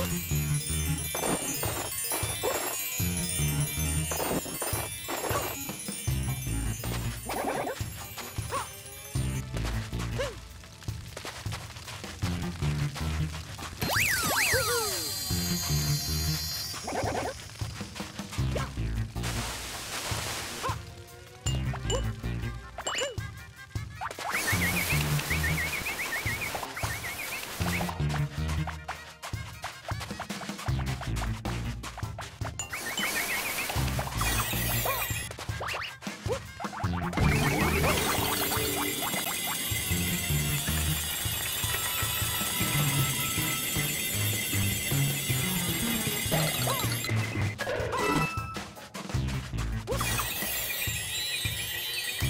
Woo!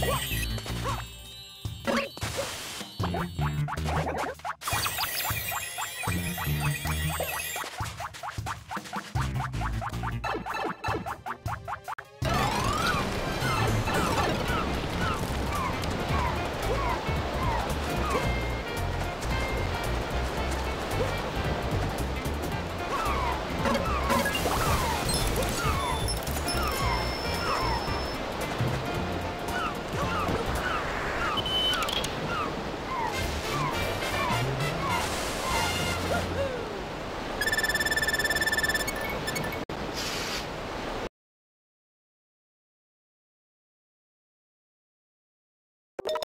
What?